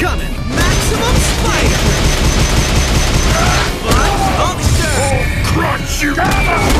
Maximum Spider! Bunch oh, monster. Crunch you!